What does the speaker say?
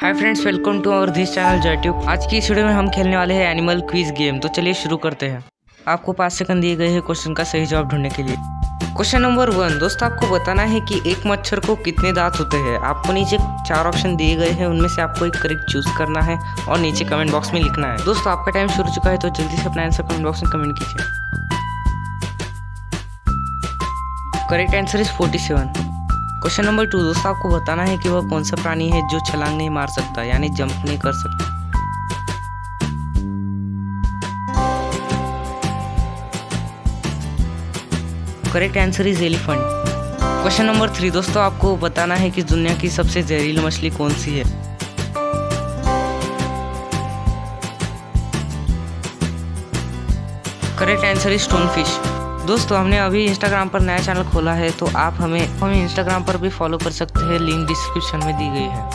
Hi friends welcome to our this channel जयट्यूब आज की इस वीडियो में हम खेलने वाले हैं एनिमल क्विज गेम तो चलिए शुरू करते हैं। आपको पाँच सेकंड दिए गए हैं क्वेश्चन का सही जवाब ढूँढने के लिए। क्वेश्चन नंबर वन दोस्तों, आपको बताना है कि एक मच्छर को कितने दांत होते हैं? आपको नीचे चार ऑप्शन दिए गए हैं। उनमें से आपको एक करेक्ट चूज़ करना है और नीचे कमेंट बॉक्स में लिखना है। दोस्तों, आपका टाइम शुरू चुका है तो जल्दी से अपना आंसर कमेंट बॉक्स में कमेंट कीजिए। Correct answer is forty seven question number two दोस्तों, आपको बताना है कि वह कौन सा प्राणी है जो छलांग नहीं मार सकता, यानी जंप नहीं कर सकता? Correct answer is elephant question number three दोस्तों, आपको बताना है कि दुनिया की सबसे जहरीली मछली कौन सी है? Correct answer is stone fish दोस्तों, हमने अभी इंस्टाग्राम पर नया चैनल खोला है तो आप हमें हमें इंस्टाग्राम पर भी फॉलो कर सकते हैं लिंक डिस्क्रिप्शन में दी गई है।